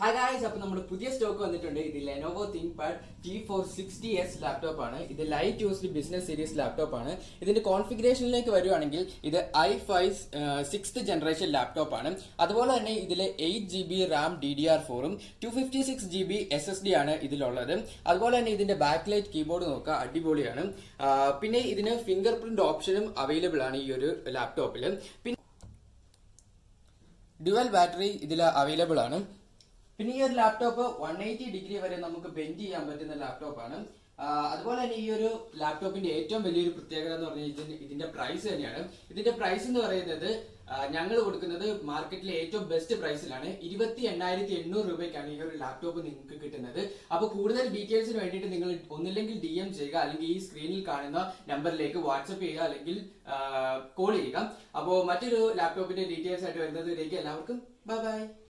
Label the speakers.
Speaker 1: Hi guys അപ്പോൾ നമ്മുടെ പുതിയ സ്റ്റോക്ക് വന്നിട്ടുണ്ട്. ഇത് Lenovo ThinkPad T four sixty S laptop ആണ്. ഇത് light used business series laptop ആണ്. ഇതിന്റെ കോൺഫിഗറേഷനിലേക്ക് വരുവാണെങ്കിൽ ഇത് i five sixth generation laptop ആണ്. അതുപോലെ തന്നെ ഇതിലെ eight G B RAM D D R ഫോറും two fifty six G B S S D ആണ് ഇതിലുള്ളത്. അതുപോലെ തന്നെ ഇതിന്റെ ബാക്ക് ലൈറ്റ് കീബോർഡ് നോക്കുക അടിപൊളിയാണ്. പിന്നെ ഇതിന് ഫിംഗർ പ്രിന്റ് ഓപ്ഷനും അവൈലബിൾ ആണ് ഈ ഒരു ലാപ്ടോപ്പിൽ പിന്നെ ഡ്യുവൽ ബാറ്ററി ഇതിൽ അവൈലബിൾ ആണ്. പിന്നെ ഈ ഒരു ലാപ്ടോപ്പ് വൺ എയ്റ്റി ഡിഗ്രി വരെ നമുക്ക് ബെൻഡ് ചെയ്യാൻ പറ്റുന്ന ലാപ്ടോപ്പാണ് അതുപോലെ തന്നെ ഈ ഒരു ലാപ്ടോപ്പിന്റെ ഏറ്റവും വലിയൊരു പ്രത്യേകത എന്ന് പറഞ്ഞാൽ ഇതിന്റെ പ്രൈസ് തന്നെയാണ്. ഇതിന്റെ പ്രൈസ് എന്ന് പറയുന്നത് ഞങ്ങൾ കൊടുക്കുന്നത് മാർക്കറ്റിലെ ഏറ്റവും ബെസ്റ്റ് പ്രൈസിലാണ് ഇരുപത്തി എണ്ണായിരത്തി എണ്ണൂറ് രൂപയ്ക്കാണ് ഈ ഒരു ലാപ്ടോപ്പ് നിങ്ങൾക്ക് കിട്ടുന്നത്. അപ്പൊ കൂടുതൽ ഡീറ്റെയിൽസിന് വേണ്ടിയിട്ട് നിങ്ങൾ ഒന്നില്ലെങ്കിൽ ഡി എം ചെയ്യുക അല്ലെങ്കിൽ ഈ സ്ക്രീനിൽ കാണുന്ന നമ്പറിലേക്ക് വാട്സപ്പ് ചെയ്യുക അല്ലെങ്കിൽ കോൾ ചെയ്യുക. അപ്പോൾ മറ്റൊരു ലാപ്ടോപ്പിന്റെ ഡീറ്റെയിൽസ് ആയിട്ട് വരുന്നതിലേക്ക് എല്ലാവർക്കും ബൈ ബൈ